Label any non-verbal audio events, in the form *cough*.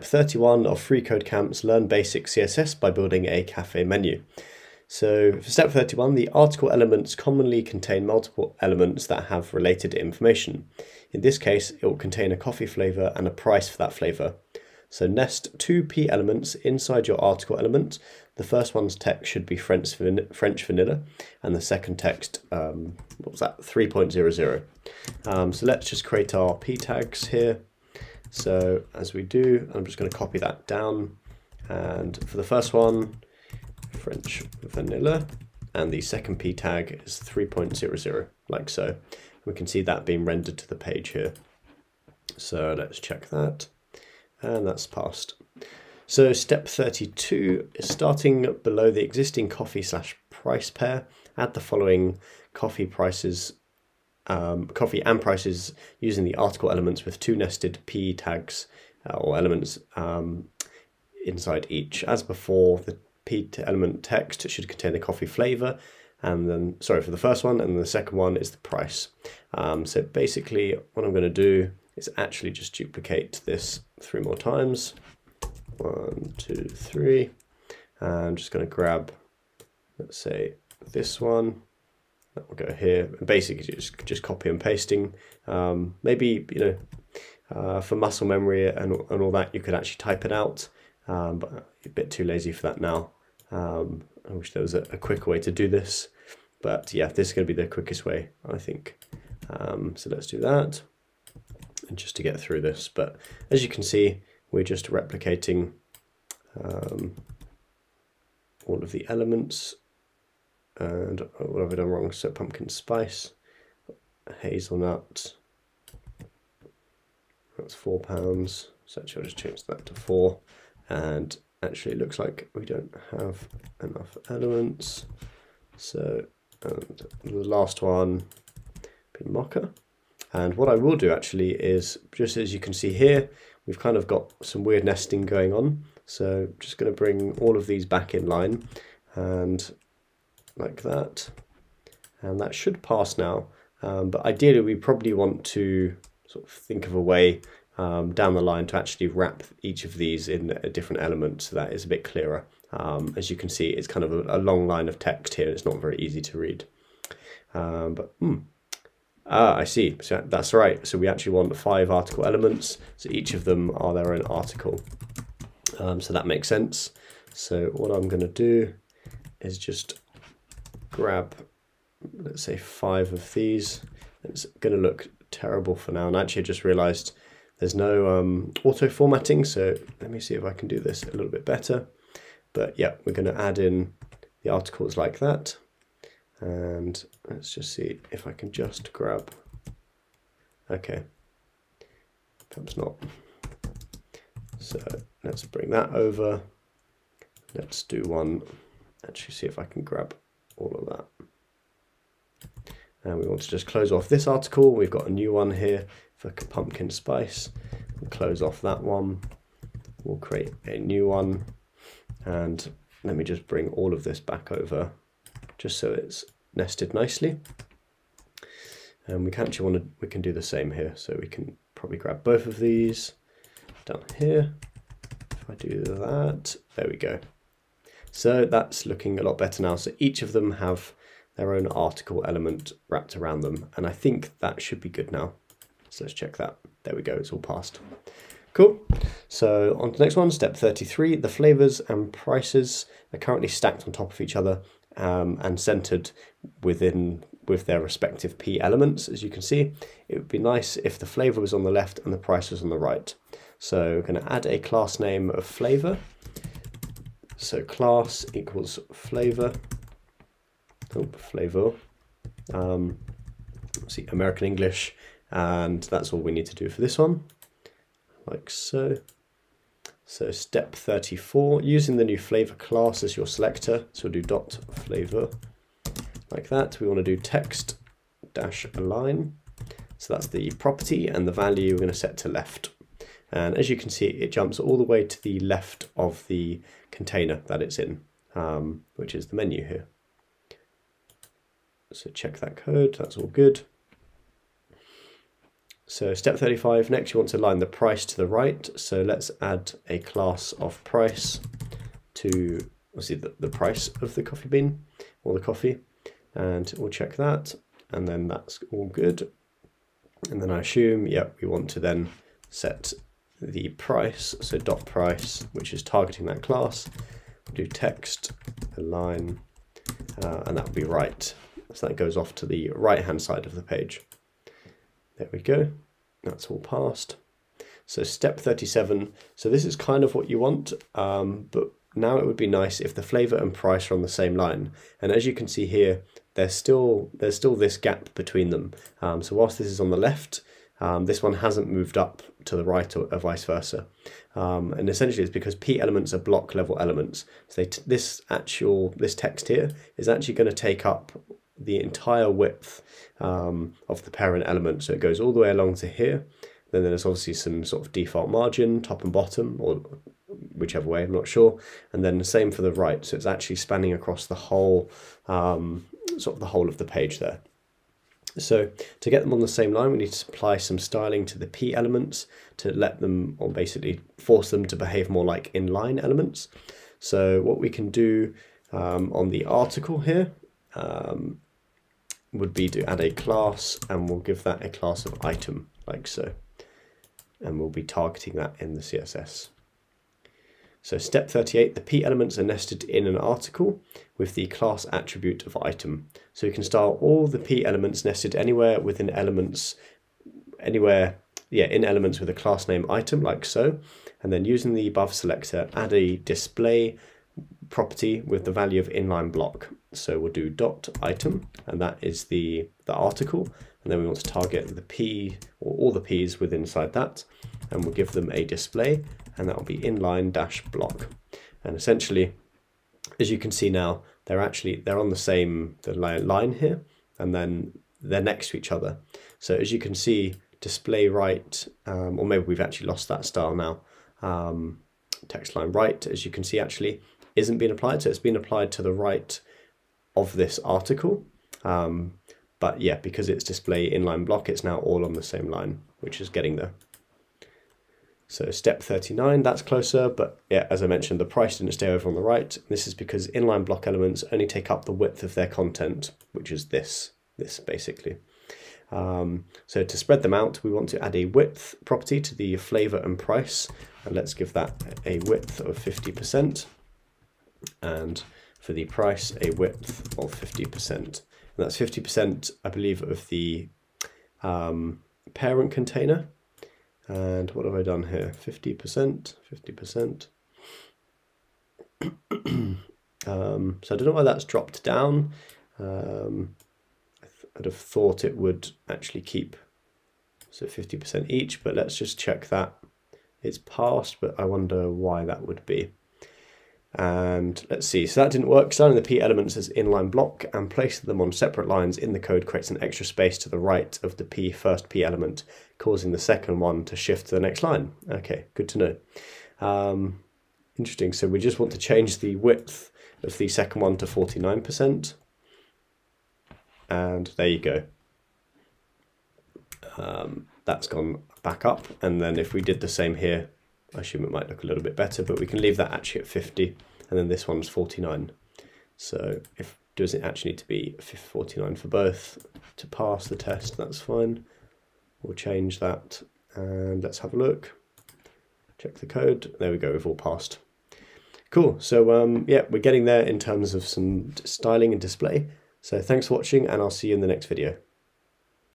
31 of Free Code Camp's Learn Basic CSS by building a cafe menu. So for step 31, the article elements commonly contain multiple elements that have related information. In this case, it will contain a coffee flavour and a price for that flavour. So nest two P elements inside your article element. The first one's text should be French, French vanilla, and the second text, um, what was that, 3.00. Um, so let's just create our P tags here. So as we do, I'm just going to copy that down. And for the first one, French vanilla, and the second p tag is 3.00, like so. We can see that being rendered to the page here. So let's check that, and that's passed. So step 32 is starting below the existing coffee slash price pair, add the following coffee prices um, coffee and prices using the article elements with two nested p tags uh, or elements um, inside each. As before, the p element text should contain the coffee flavor, and then sorry for the first one, and the second one is the price. Um, so basically, what I'm going to do is actually just duplicate this three more times. One, two, three. And I'm just going to grab, let's say, this one that will go here. And basically, just just copy and pasting. Um, maybe you know, uh, for muscle memory and and all that, you could actually type it out. Um, but a bit too lazy for that now. Um, I wish there was a, a quicker way to do this. But yeah, this is going to be the quickest way, I think. Um, so let's do that. And just to get through this. But as you can see, we're just replicating um, all of the elements and what have I done wrong? So pumpkin spice, hazelnut, that's four pounds. So actually I'll just change that to four. And actually it looks like we don't have enough elements. So and the last one, be mocha. And what I will do actually is, just as you can see here, we've kind of got some weird nesting going on. So just going to bring all of these back in line and like that. And that should pass now. Um, but ideally, we probably want to sort of think of a way um, down the line to actually wrap each of these in a different element so that is a bit clearer. Um, as you can see, it's kind of a, a, long line of text here. It's not very easy to read. Um, but, hmm. Ah, I see. So that's right. So we actually want five article elements. So each of them are their own article. Um, so that makes sense. So what I'm going to do is just grab, let's say, five of these. It's to look terrible for now. And actually, I just realized there's no um, auto formatting. So let me see if I can do this a little bit better. But yeah, we're to add in the articles like that. And let's just see if I can just grab. Okay, perhaps not. So let's bring that over. Let's do one. Actually, see if I can grab all of that. And we want to just close off this article. We've got a new one here for pumpkin spice. We'll close off that one. We'll create a new one. And let me just bring all of this back over just so it's nested nicely. And we can actually want to, we can do the same here. So we can probably grab both of these down here. If I do that, there we go. So that's looking a lot better now. So each of them have their own article element wrapped around them. And I think that should be good now. So let's check that. There we go, it's all passed. Cool. So on to the next one, step 33. The flavors and prices are currently stacked on top of each other um, and centered within with their respective P elements. As you can see, it would be nice if the flavor was on the left and the price was on the right. So we're going to add a class name of flavor so class equals flavor. Oh, flavor. Um, see American English, and that's all we need to do for this one, like so. So step 34, using the new flavor class as your selector. So we'll do dot flavor like that. We want to do text dash align. So that's the property and the value we're going to set to left. And as you can see, it jumps all the way to the left of the container that it's in, um, which is the menu here. So check that code, that's all good. So step 35, next you want to align the price to the right. So let's add a class of price to obviously the, the price of the coffee bean or the coffee. And we'll check that. And then that's all good. And then I assume, yep, we want to then set the price. So dot price, which is targeting that class. do text align, uh, and that will be right. So that goes off to the right hand side of the page. There we go. That's all passed. So step 37. So this is kind of what you want, um, but now it would be nice if the flavor and price are on the same line. And as you can see here, there's still there's still this gap between them. Um, so whilst this is on the left, um, this one hasn't moved up to the right or, or vice versa. Um, and essentially it's because P elements are block level elements. So this actual, this text here is actually going to take up the entire width um, of the parent element. So it goes all the way along to here. Then there's obviously some sort of default margin, top and bottom, or whichever way, I'm not sure. And then the same for the right. So it's actually spanning across the whole, um, sort of the whole of the page there. So to get them on the same line, we need to apply some styling to the P elements to let them, or basically force them to behave more like inline elements. So what we can do um, on the article here um, would be to add a class and we'll give that a class of item like so. And we'll be targeting that in the CSS. So step 38, the P elements are nested in an article with the class attribute of item. So you can style all the P elements nested anywhere within elements, anywhere, yeah, in elements with a class name item like so. And then using the above selector, add a display property with the value of inline block. So we'll do dot item, and that is the, the article. And then we want to target the P or all the P's within inside that. And we'll give them a display, and that will be inline dash block. And essentially, as you can see now, they're actually, they're on the same the line here, and then they're next to each other. So as you can see, display right, um, or maybe we've actually lost that style now. Um, text align right, as you can see actually, isn't being applied. So it's been applied to the right of this article. Um, but yeah, because it's display inline block, it's now all on the same line, which is getting there. So step 39, that's closer, but yeah, as I mentioned, the price didn't stay over on the right. This is because inline block elements only take up the width of their content, which is this, this basically. Um, so to spread them out, we want to add a width property to the flavor and price, and let's give that a width of 50% and for the price a width of 50%. And that's 50%, I believe, of the um, parent container. And what have I done here? 50%, 50%. *clears throat* um, so I don't know why that's dropped down. Um, I'd have thought it would actually keep so 50% each, but let's just check that. It's passed, but I wonder why that would be. And let's see, so that didn't work. Styling the P elements as inline block and placing them on separate lines in the code creates an extra space to the right of the P first P element, causing the second one to shift to the next line. Okay, good to know. Um, interesting, so we just want to change the width of the second one to 49%. And there you go. Um, that's gone back up. And then if we did the same here, I assume it might look a little bit better, but we can leave that actually at 50, and then this one's 49. So if does it actually need to be 49 for both to pass the test, that's fine. We'll change that and let's have a look. Check the code. There we go, we've all passed. Cool, so um, yeah, we're getting there in terms of some styling and display. So thanks for watching and I'll see you in the next video.